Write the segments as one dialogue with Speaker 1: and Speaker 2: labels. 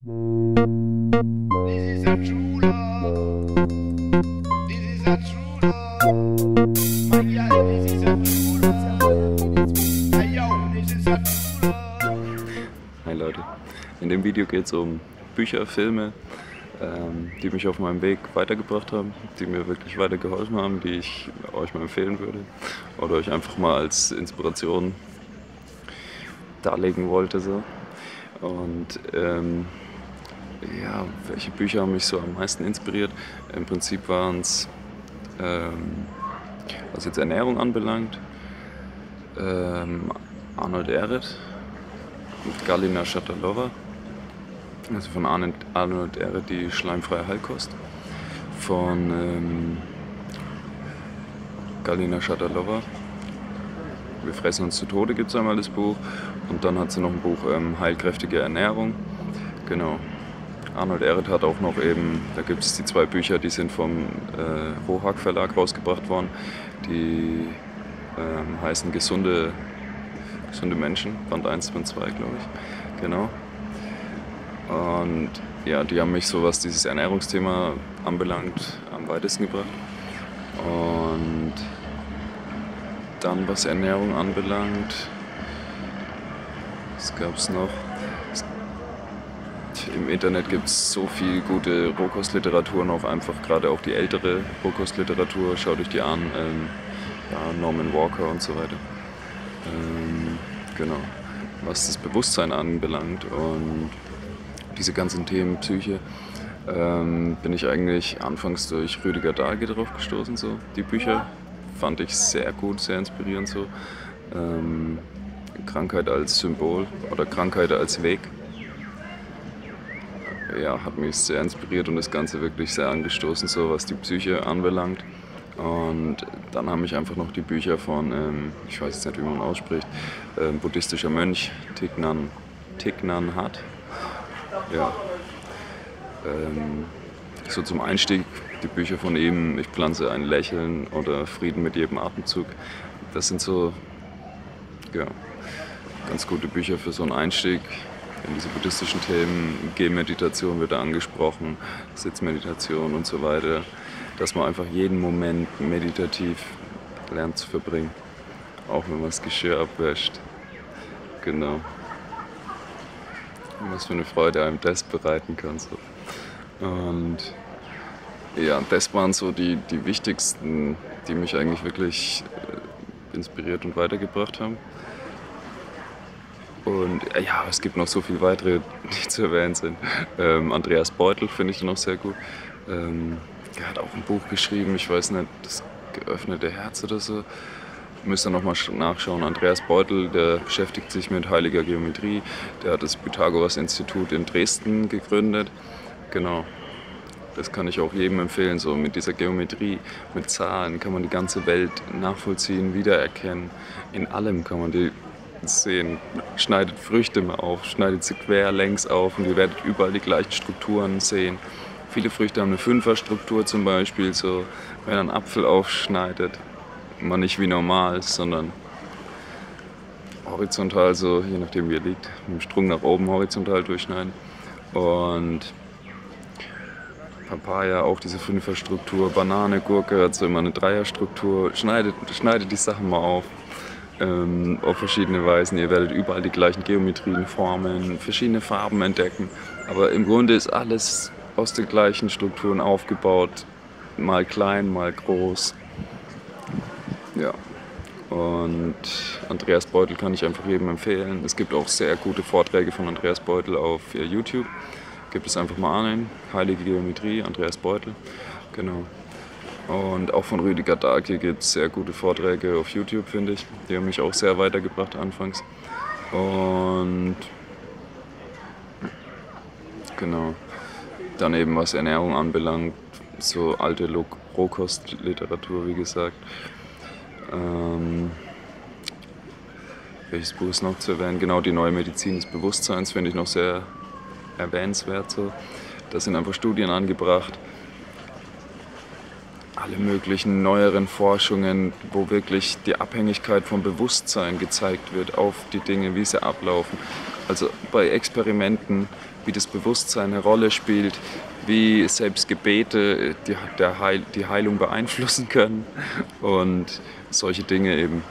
Speaker 1: Hi Leute, in dem Video geht es um Bücher, Filme, ähm, die mich auf meinem Weg weitergebracht haben, die mir wirklich weitergeholfen haben, die ich euch mal empfehlen würde oder euch einfach mal als Inspiration darlegen wollte. So. Und ähm, ja, welche Bücher haben mich so am meisten inspiriert? Im Prinzip waren es, ähm, was jetzt Ernährung anbelangt, ähm, Arnold Ehret mit Galina Shatalova, also von Arnold, Arnold Ehret die schleimfreie Heilkost, von ähm, Galina Shatalova, Wir fressen uns zu Tode gibt es einmal das Buch. Und dann hat sie noch ein Buch ähm, Heilkräftige Ernährung, genau. Arnold Ehret hat auch noch eben, da gibt es die zwei Bücher, die sind vom äh, Rohak Verlag rausgebracht worden, die ähm, heißen Gesunde, Gesunde Menschen, Band 1, Band 2, glaube ich. Genau. Und ja, die haben mich so, was dieses Ernährungsthema anbelangt, am weitesten gebracht. Und dann, was Ernährung anbelangt, was gab es noch? Im Internet gibt es so viel gute Rohkostliteratur noch, einfach gerade auch die ältere Rohkostliteratur, schaut euch die an, ähm, ja, Norman Walker und so weiter. Ähm, genau, was das Bewusstsein anbelangt und diese ganzen Themen Psyche, ähm, bin ich eigentlich anfangs durch Rüdiger Dahlke drauf gestoßen. So. Die Bücher fand ich sehr gut, sehr inspirierend. So. Ähm, Krankheit als Symbol oder Krankheit als Weg ja, hat mich sehr inspiriert und das Ganze wirklich sehr angestoßen, so was die Psyche anbelangt. Und dann haben mich einfach noch die Bücher von, ähm, ich weiß jetzt nicht, wie man ausspricht, ähm, buddhistischer Mönch Thich Nhat Hanh. Ja. Ähm, so zum Einstieg die Bücher von ihm, Ich pflanze ein Lächeln oder Frieden mit jedem Atemzug. Das sind so ja, ganz gute Bücher für so einen Einstieg in diese buddhistischen Themen. Gehmeditation wird da angesprochen, Sitzmeditation und so weiter. Dass man einfach jeden Moment meditativ lernt zu verbringen. Auch wenn man das Geschirr abwäscht. Genau. Was für eine Freude einem das bereiten kann. So. Und ja, das waren so die, die wichtigsten, die mich eigentlich wirklich äh, inspiriert und weitergebracht haben. Und äh, ja, es gibt noch so viele weitere, die zu erwähnen sind. Ähm, Andreas Beutel finde ich noch sehr gut. Ähm, er hat auch ein Buch geschrieben, ich weiß nicht, das geöffnete Herz oder so. Müsst ihr nochmal nachschauen. Andreas Beutel, der beschäftigt sich mit heiliger Geometrie. Der hat das Pythagoras-Institut in Dresden gegründet. Genau. Das kann ich auch jedem empfehlen. So mit dieser Geometrie, mit Zahlen kann man die ganze Welt nachvollziehen, wiedererkennen. In allem kann man die sehen. Schneidet Früchte mal auf, schneidet sie quer, längs auf und ihr werdet überall die gleichen Strukturen sehen. Viele Früchte haben eine Fünferstruktur zum Beispiel, so wenn einen Apfel aufschneidet, man nicht wie normal, sondern horizontal, so je nachdem wie er liegt, mit dem Sprung nach oben horizontal durchschneiden. Und Papaya auch diese Fünferstruktur, Banane, Gurke hat so immer eine Dreierstruktur. Schneidet, schneidet die Sachen mal auf ähm, auf verschiedene Weisen. Ihr werdet überall die gleichen Geometrien, Formen, verschiedene Farben entdecken. Aber im Grunde ist alles aus den gleichen Strukturen aufgebaut. Mal klein, mal groß. Ja. Und Andreas Beutel kann ich einfach jedem empfehlen. Es gibt auch sehr gute Vorträge von Andreas Beutel auf YouTube. Gibt es einfach mal an. Heilige Geometrie, Andreas Beutel. Genau. Und auch von Rüdiger Dahlke gibt es sehr gute Vorträge auf YouTube, finde ich. Die haben mich auch sehr weitergebracht anfangs. Und genau. Dann eben was Ernährung anbelangt, so alte Rohkostliteratur, wie gesagt. Ähm, welches Buch ist noch zu erwähnen? Genau, die neue Medizin des Bewusstseins finde ich noch sehr erwähnenswert. So. Da sind einfach Studien angebracht alle möglichen neueren Forschungen, wo wirklich die Abhängigkeit vom Bewusstsein gezeigt wird auf die Dinge, wie sie ablaufen. Also bei Experimenten wie das Bewusstsein eine Rolle spielt, wie selbst Gebete die, Heil, die Heilung beeinflussen können und solche Dinge eben,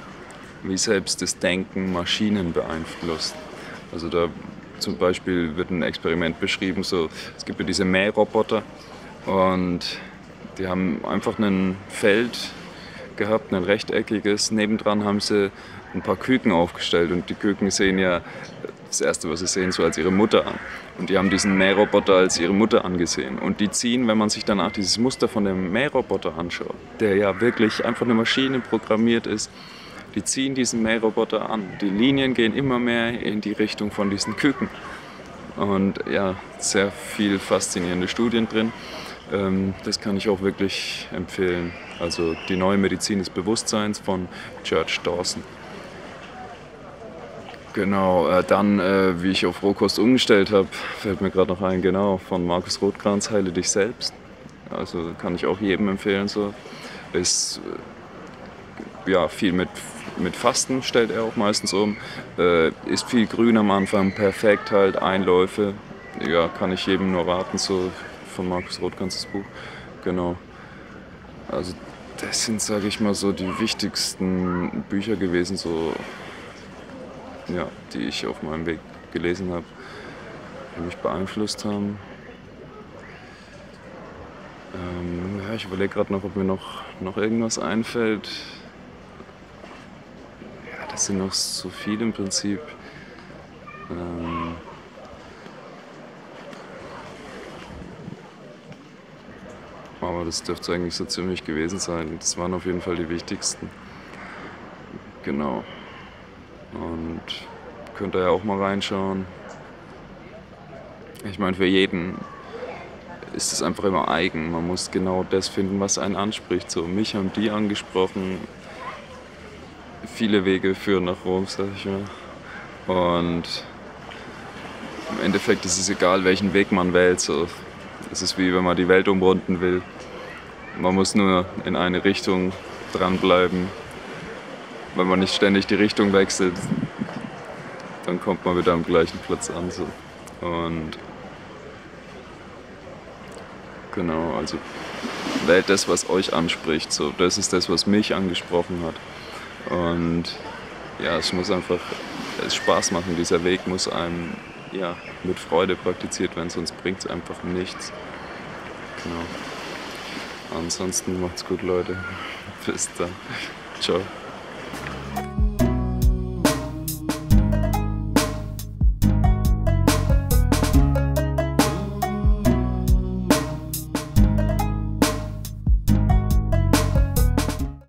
Speaker 1: wie selbst das Denken Maschinen beeinflusst. Also da zum Beispiel wird ein Experiment beschrieben, so, es gibt ja diese Mähroboter und die haben einfach ein Feld gehabt, ein rechteckiges. Nebendran haben sie ein paar Küken aufgestellt und die Küken sehen ja das Erste, was sie sehen, so als ihre Mutter an. Und die haben diesen Mähroboter als ihre Mutter angesehen. Und die ziehen, wenn man sich danach dieses Muster von dem Mähroboter anschaut, der ja wirklich einfach eine Maschine programmiert ist, die ziehen diesen Mähroboter an. Die Linien gehen immer mehr in die Richtung von diesen Küken. Und ja, sehr viel faszinierende Studien drin. Ähm, das kann ich auch wirklich empfehlen. Also die neue Medizin des Bewusstseins von George Dawson. Genau, äh, dann, äh, wie ich auf Rohkost umgestellt habe, fällt mir gerade noch ein, genau, von Markus Rothkranz, Heile dich selbst. Also kann ich auch jedem empfehlen. So. Ist äh, ja, viel mit, mit Fasten, stellt er auch meistens um. Äh, ist viel grün am Anfang, perfekt halt, Einläufe. Ja, kann ich jedem nur raten, so von Markus Rothkranz das Buch. Genau. Also das sind, sage ich mal, so die wichtigsten Bücher gewesen, so ja, die ich auf meinem Weg gelesen habe, die mich beeinflusst haben. Ähm, ja, ich überlege gerade noch, ob mir noch, noch irgendwas einfällt. Ja, das sind noch so viele im Prinzip. Ähm, aber das dürfte eigentlich so ziemlich gewesen sein. Das waren auf jeden Fall die wichtigsten. Genau. Und könnt ihr ja auch mal reinschauen. Ich meine, für jeden ist es einfach immer eigen. Man muss genau das finden, was einen anspricht. So, mich haben die angesprochen. Viele Wege führen nach Rom, sag ich mal. Und im Endeffekt ist es egal, welchen Weg man wählt. So. Es ist wie wenn man die Welt umrunden will. Man muss nur in eine Richtung dranbleiben wenn man nicht ständig die Richtung wechselt, dann kommt man wieder am gleichen Platz an. So. Und genau, also wählt das, was euch anspricht. So. Das ist das, was mich angesprochen hat. Und ja, es muss einfach es Spaß machen. Dieser Weg muss einem ja, mit Freude praktiziert werden, sonst bringt es einfach nichts. Genau. Ansonsten macht's gut, Leute. Bis dann. Ciao.